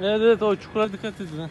Evet evet o çukura dikkat edin.